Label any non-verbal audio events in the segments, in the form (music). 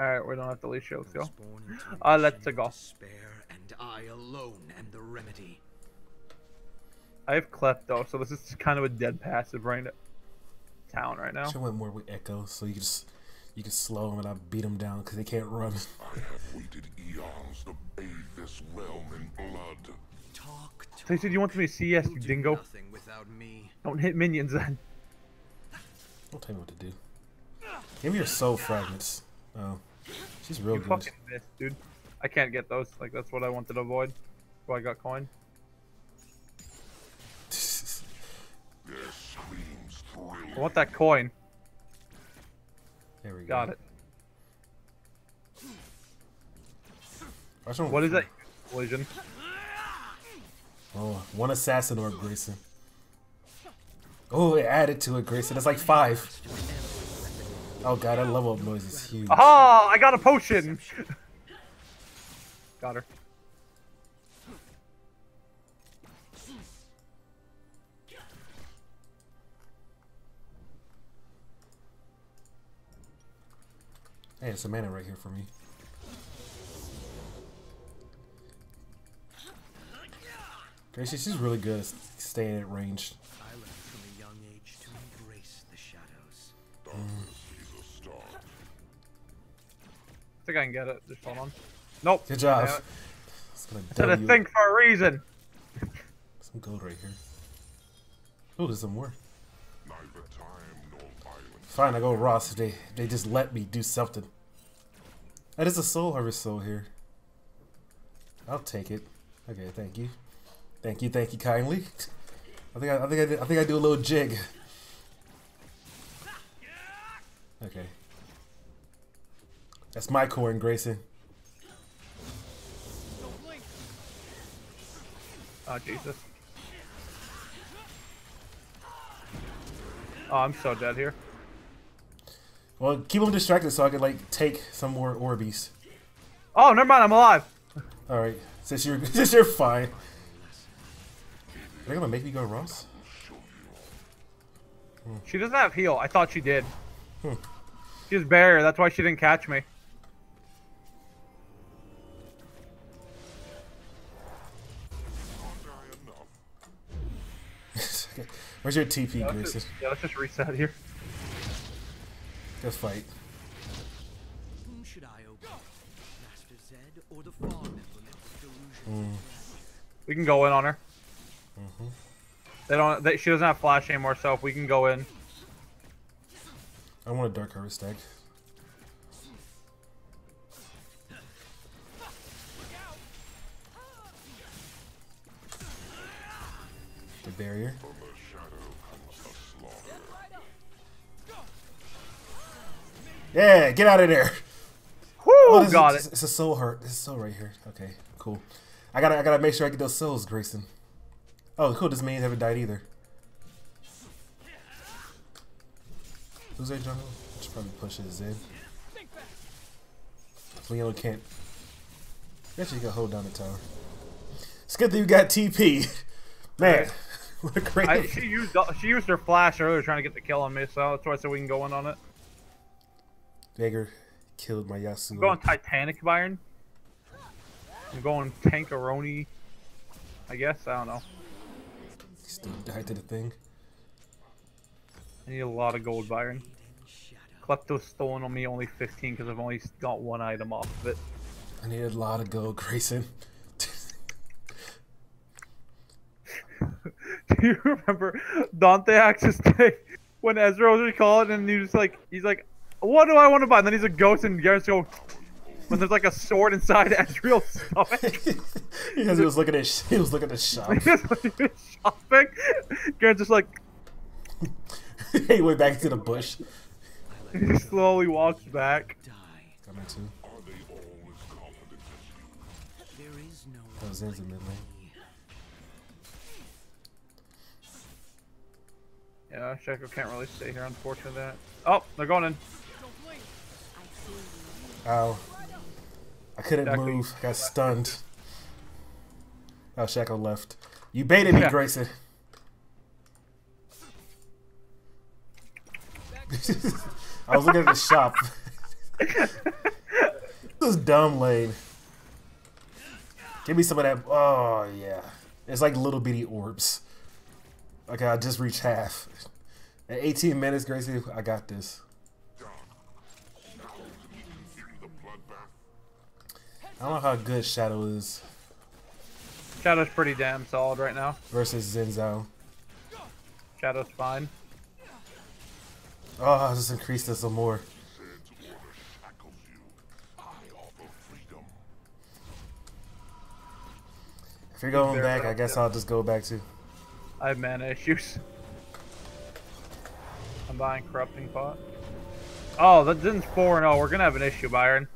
Alright, we don't have to leave shield. Let's go. Uh, let's go. Despair, and I alone am the remedy. I have Klepto, so this is kind of a dead passive right now. Town right now. Should went more with Ekko, so you can just you can slow them and I beat them down because they can't run. I have waited eons to bathe this realm in blood. Talk to So you said you wanted me to see yes, you do dingo. Nothing without me. Don't hit minions then. Don't tell me what to do. Give me your soul fragments. Oh, she's real You good. fucking missed, dude. I can't get those. Like that's what I wanted to avoid. So I got coin. There. (laughs) I want that coin. there we go. Got it. I What is that? Collision. Oh, one assassin orb, Grayson. Oh, it added to it, Grayson. That's like five. Oh god, that level up noise is huge. Aha! I got a potion. (laughs) got her. Hey, it's a mana right here for me. Grayson, she's really good at staying at range. Think I can get it. Just hold on. Nope. Good job. Yeah, It's gonna I said a W. think for a reason. Some gold right here. Oh, there's some more. Neither time nor violence. Fine, I go Rhaast they they just let me do something. That is a soul harvest soul here. I'll take it. Okay, thank you. Thank you, thank you kindly. I think I, I think I, I think I do a little jig. Okay. That's my coin, Grayson. Oh Jesus. Oh, I'm so dead here. Well, keep them distracted so I can like take some more Orbeez. Oh, never mind. I'm alive. All right, since you're (laughs) since you're fine. Are They're gonna make me go Rhaast. She doesn't have heal. I thought she did. Hmm. She has barrier. That's why she didn't catch me. Where's your TP, Yeah, let's Grayson? yeah, let's just reset here. Let's fight. Whom should I obey? Master Zed or the Fawn implement of delusion? We can go in on her. Mm-hmm. They don't. They, she doesn't have flash anymore, so if we can go in. I want a Dark Harvest stack. The barrier. Yeah, get out of there. Whoo! Oh, this got is, it. It's a soul hurt. This is soul right here. Okay, cool. I gotta, I gotta make sure I get those souls, Grayson. Oh, cool. This man haven't died either. Who's that jungle? Should probably push his in. Leon can't. Actually, you can hold down the tower. It's good that you got TP. (laughs) Man, (laughs) what a great. I, she used she used her flash earlier trying to get the kill on me, so that's why I said we can go in on it. Dagger killed my Yasuo. I'm going Titanic Byron. I'm going Tankaroni. I guess I don't know. He still died to the thing. I need a lot of gold Byron. Klepto's stolen on me only 15 because I've only got one item off of it. I need a lot of gold, Grayson. (laughs) Do you remember Dante Axis Day when Ezra was recalling and he was like, he's like, what do I want to buy? And then he's a ghost and Garrett's go, when there's like a sword inside (laughs) Ezreal's stomach. because (laughs) he was looking at sh- he was looking at (laughs) shop. shopping. Garrett's just like, he went back to the bush. he slowly walks back. Coming too. Are they all as confident as you? There is no That was in mid lane. Yeah, Shaco can't really stay here, unfortunately. Oh, they're going in. Ow. I couldn't Exactly. move. Got stunned. Oh, Shaco left. You baited me. Grayson. (laughs) I was looking at the shop. this is dumb lane? Give me some of that. Oh, yeah. It's like little bitty orbs. Okay, I just reached half. At 18 minutes, Gracie, I got this. I don't know how good Shadow is Shadow's pretty damn solid right now. versus Xin Zhao. Shadow's fine. Oh, I'll just increase this some more. Zed's order shackles you. I offer freedom. If you're going back, I guess. I'll just go back too. I have mana issues. I'm buying corrupting pot. Oh, that Xin's 4 0. We're gonna have an issue, Byron.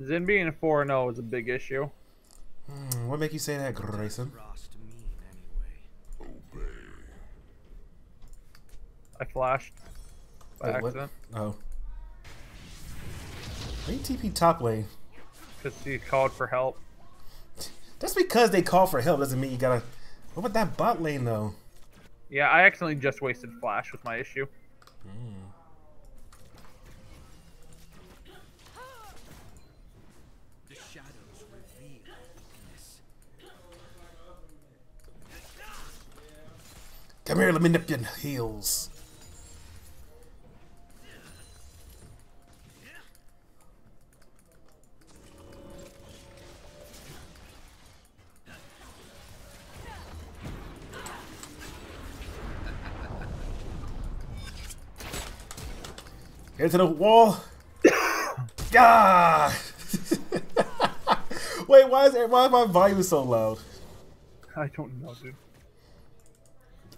Xin being 4 0 is a big issue. Hmm, What make you say that, Grayson? Ross to mean anyway. Obey. I flashed by Wait, what? accident Oh. Why you TP top lane? because he called for help. (laughs) Just because they call for help doesn't mean you gotta. What about that bot lane though? Yeah, I accidentally just wasted flash with my issue. The Come here, let me nip your heels. Get to the wall. (coughs) ah! (laughs) Wait, why is why is my volume so loud? I don't know, dude.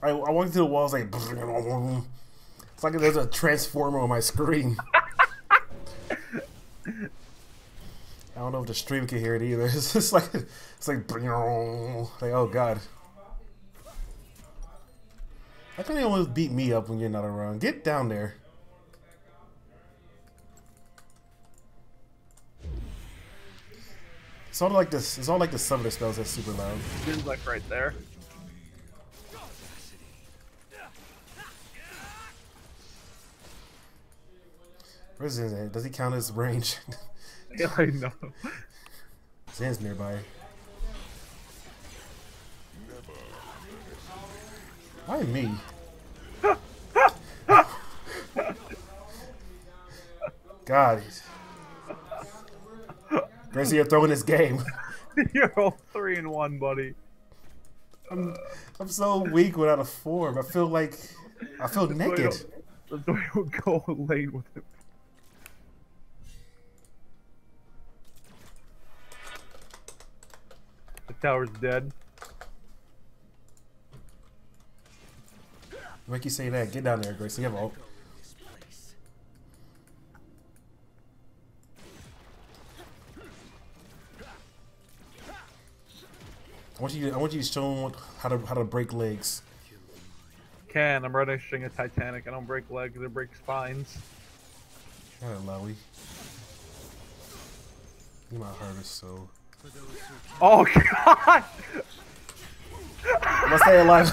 I, I walked into the walls like it's like there's a transformer on my screen. I don't know if the stream can hear it either. (laughs) It's just like it's like like oh god. How can they always beat me up when you're not around? Get down there. It's all like this. It's all like the summoner spells that's super loud. Xin's like right there. Where's Xin at? Does he count as range? Yeah, (laughs) I know. (laughs) Xin's nearby. Why me? (laughs) God. Gracie, you're throwing this game. You're all three in one, buddy. I'm I'm so weak without a form. I feel like I feel naked. We'll go lane with him. Tower's dead. Make you say that. Get down there, Gracie. You have ult. I want you. I want you to show them how to how to break legs. Can I'm registering a Titanic. I don't break legs. I break spines. Of lowy. You might hurt us Oh (laughs) God! I'm gonna stay alive.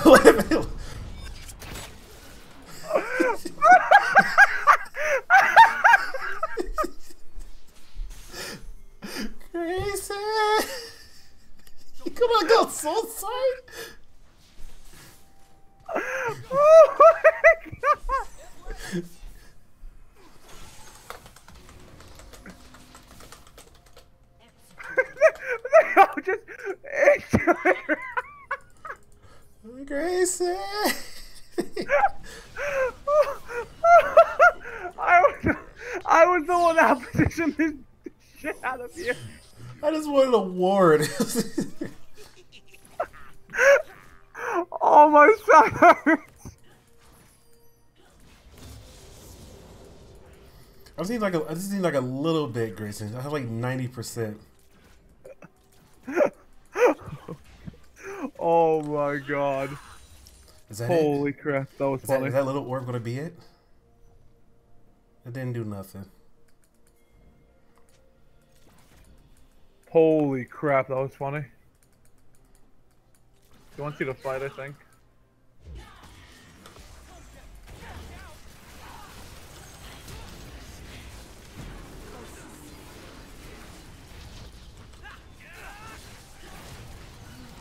Crazy. Come on, go so side. oh my God! they all just Gracie. I was, I was the one that (laughs) positioned this shit out of you. I just wanted a ward. Oh (laughs) my side hurts. I just need like a. I just need like a little bit, Grayson. I have like ninety percent. (laughs) Oh my god. Is that Holy it? crap, that was Is funny. is that little orb gonna be it? It didn't do nothing. Holy crap, that was funny. He wants you to fight, I think.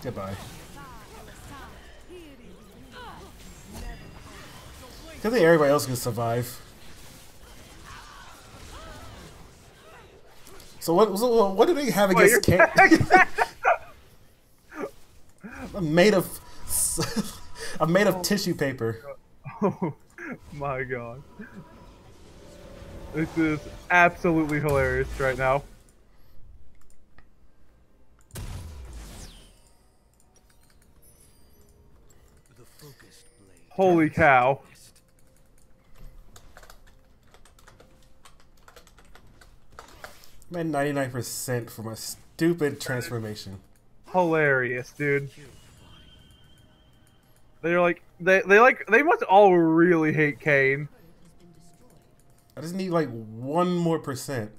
Goodbye. I think everybody else can survive. So what? So what do they have against you're Kayn? (laughs) (laughs) I'm made of. (laughs) I'm made of tissue paper. Oh my god. This is absolutely hilarious right now. The focused blade. Holy cow. I'm at 99% for my stupid transformation. Hilarious, dude. They're like they they like they must all really hate Kayn. I just need like one more percent.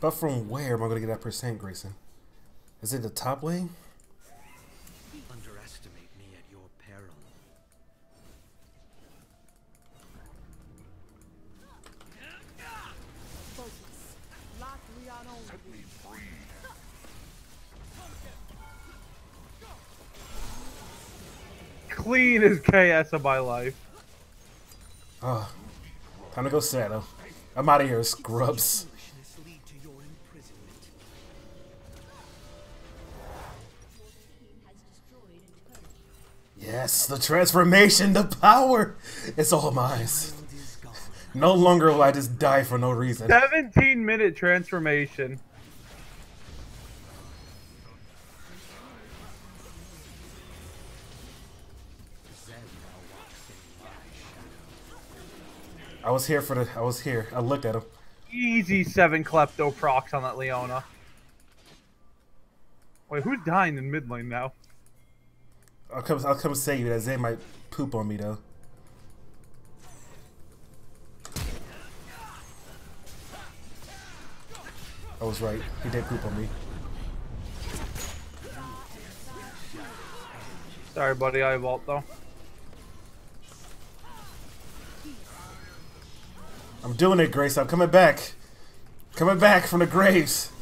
But from where am I gonna get that percent, Grayson? Is it the top lane? Underestimate me at your peril. Set me free. Clean as KS of my life. Oh, time to go Shadow. I'm out of here, scrubs. The transformation, the power. It's all mine. World is gone. No longer will I just die for no reason. 17 minute transformation. Zed now walks in my shadow. I was here for the. I was here. I looked at him. Easy 7 Klepto procs on that Leona. Wait, who's dying in mid lane now? I'll come. I'll come save you. That Zay might poop on me though. I was right. He did poop on me. Sorry, buddy, I vault though. I'm doing it, Grace. I'm coming back. Coming back from the graves.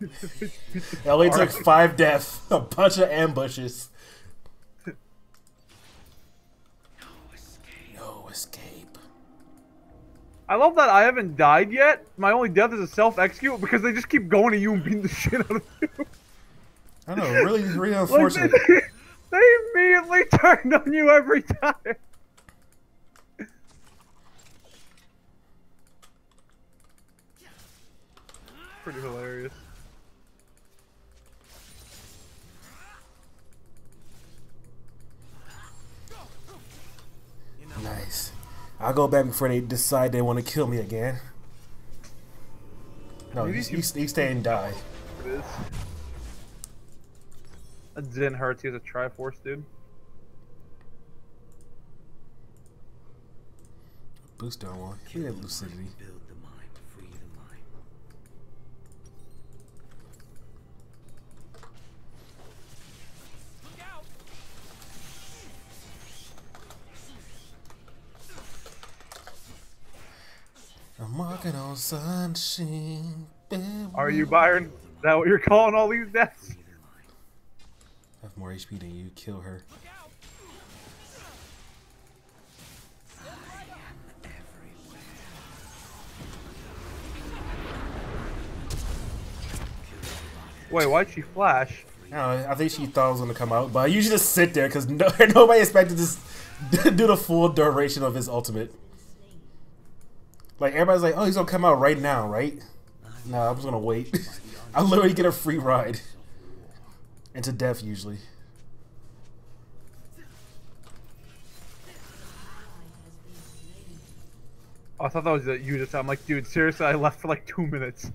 It only took five deaths, a bunch of ambushes. No escape. I love that I haven't died yet. My only death is a self execute because they just keep going to you and beating the (laughs) shit out of you. I know, really, really Like, unfortunate. they, (laughs) they immediately (laughs) turned on you every time. Pretty hilarious. Nice. I'll go back before they decide they want to kill me again. No, Maybe he's, you- he's, he's stay and die. It is. That Xin hurts. He has a Triforce, dude. Boost on one. He had lucidity. Build I'm walking on sunshine. Are you Byron? Is that what you're calling all these deaths? Free the mind. I have more HP than you. Kill her. Wait, why'd she flash? I know. I think she thought it was gonna come out, but I usually just sit there because no, (laughs) nobody expected this (laughs) do the full duration of his ultimate. Like everybody's like, "Oh, he's gonna come out right now, right?" Nah, I'm just gonna wait. (laughs) I literally get a free ride into death usually. I thought that was a, you just. I'm like, dude, seriously, I left for like two minutes.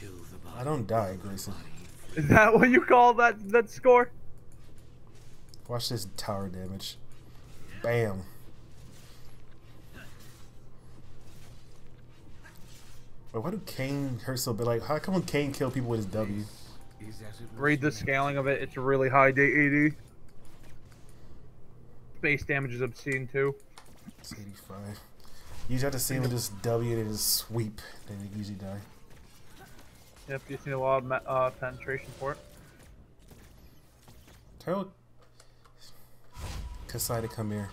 Kill the body. I don't die, Grayson. Is that what you call that that score? Watch this tower damage. Bam. Wait, why do Kayn hurt so bad? Like, how come when Kayn kill people with his W? is as it was Read the scaling of it. It's a really high D80. Base damage is obscene too. It's 85. You just have to see him just W and just sweep, then you usually die. Yep, you just need a lot of uh, penetration for it. Tell Kasai to come here.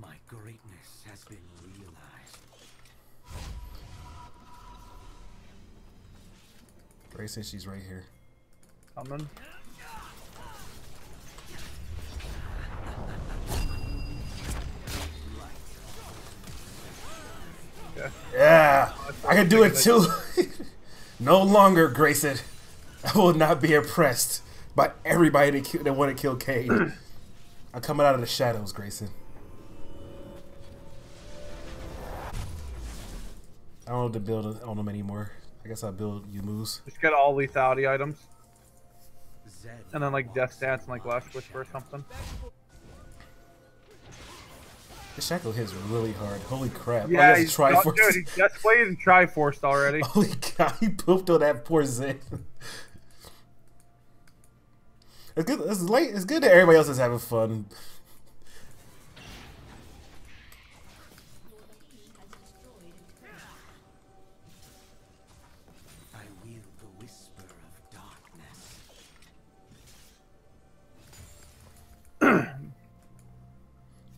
My greatness has been realized. Ray says she's right here. Coming. Okay. Yeah, I can do it too. (laughs) no longer, Grayson. I will not be impressed by everybody that, that want to kill Cade. (clears throat) I'm coming out of the shadows, Grayson. I don't know to build on them anymore. I guess I'll build Youmuu's. Just get all lethality items, and then like Death walks Stance and like Last Whisper or something. The shackle hits really hard. Holy crap! Yeah, oh, he's yes, got- Triforce. dude, he's Death Blade and Triforced already. (laughs) Holy cow, he pooped on that poor Xin. It's good. It's late. It's good that everybody else is having fun.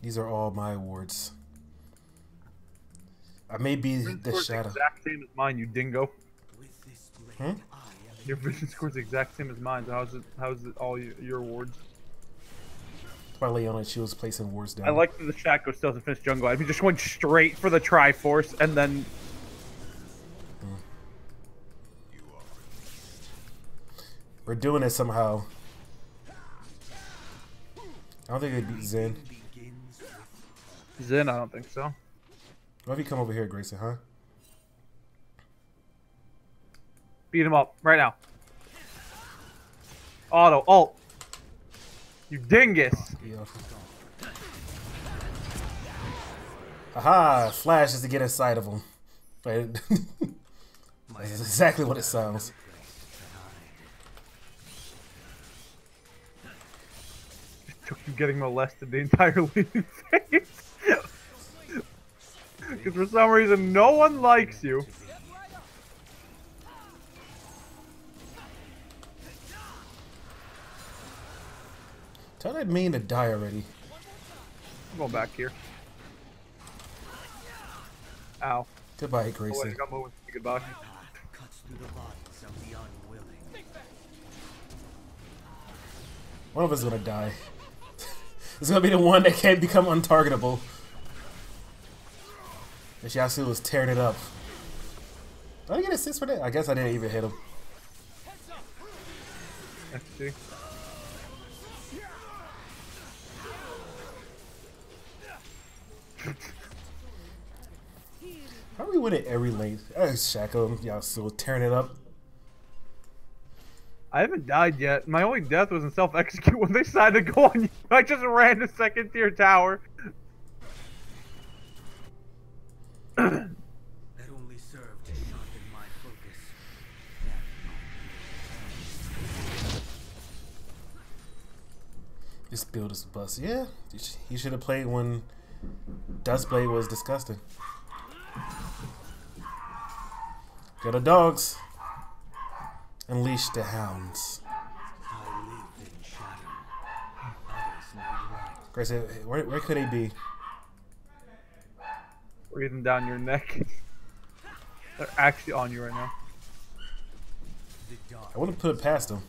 These are all my awards. I may be the shadow. exact same as mine, you dingo. With this blade, Hmm? Your vision score's the exact same as mine. So how's it? How's it all your, your awards? By Leona, she was placing awards down. I like that the Shaco still doesn't finish jungle. I mean, just went straight for the Triforce and then We're doing it somehow. I don't think they beat Xin. Xin. I don't think so. What if you come over here, Grayson, huh? Beat him up right now. Auto alt. You dingus. Yeah. Aha! Flash is to get inside of him. (laughs) That's exactly what it sounds. Took you getting molested the entire (laughs) phase. Because for some reason, no one likes you. Tell that mean to die already. I'm going back here. Ow. Goodbye, Oh, wait, Grayson. Goodbye. path cuts through the bodies of the unwilling. One of us is gonna die. (laughs) it's gonna be the one that can't become untargetable. And Yasuo was tearing it up. Did I get a assist for that? I guess I didn't even hit him. Let's. How are we winning every lane? Oh, Shaco, Yasuo tearing it up. I haven't died yet. My only death was in self-execute (laughs) when they decided to go on you. I just ran to second tier tower. Bust. Yeah, he should have played when Duskblade was disgusting. Get the dogs. Unleash the hounds. I live in shadow. Others need light. Grace, where, where could he be? Breathing down your neck. (laughs) They're actually on you right now. I wouldn't put it past them.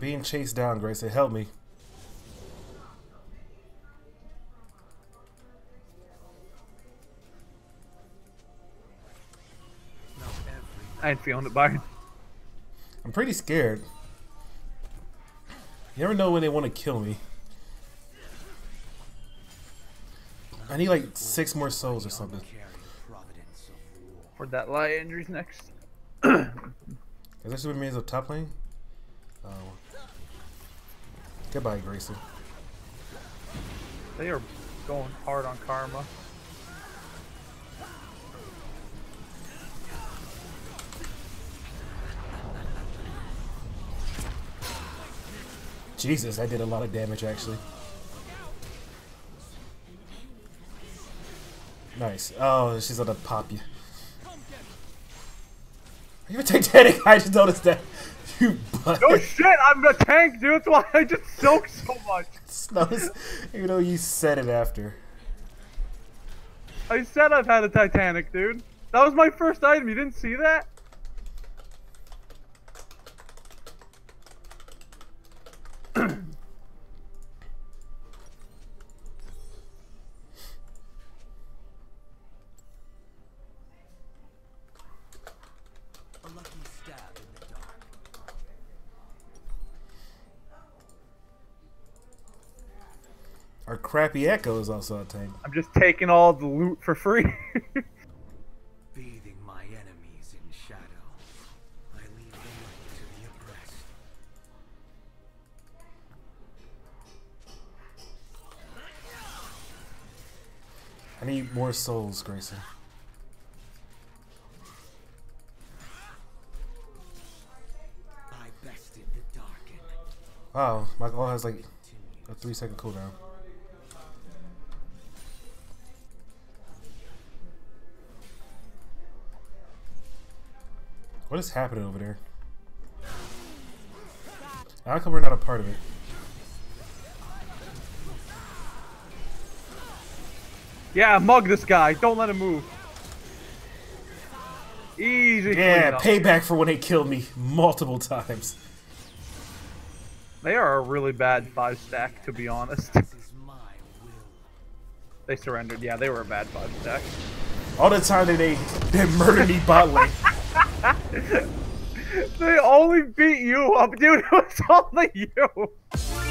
Being chased down, Grace. Help me. I ain't feeling it, Byron. I'm pretty scared. You never know when they want to kill me. I need like six more souls or something. carry providence of war. Where'd that lie injuries next? Is that Superman's up top lane? Oh. Goodbye, Gracie. They are going hard on Karma. Jesus, I did a lot of damage actually. Nice. Oh, she's gonna pop you. Are you a Titanic? (laughs) I just noticed that. You butt. No shit, I'm a tank, dude. That's why I just soak so much. Noticed, even though you said it after. I said I've had a Titanic, dude. That was my first item. You didn't see that? Crappy Ekko's is also a tank. I'm just taking all the loot for free. (laughs) Bathing my enemies in shadow. I leave the light to the oppressed. I need more souls, Grayson. I bested. Wow, my goal has like a three second cooldown. What is happening over there? How come we're not a part of it? yeah, mug this guy. Don't let him move. Easy. Yeah, payback for when they killed me multiple times. They are a really bad five stack, to be honest. This is my will. They surrendered. Yeah, they were a bad five stack. All the time that they they murdered me bot lane. (laughs) They only beat you up, dude. (laughs) It was only you.